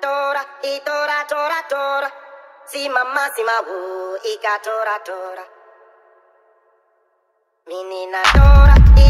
tora, i tora, tora, tora. Si mamá, si mawu, ika tora, tora. Menina tora, i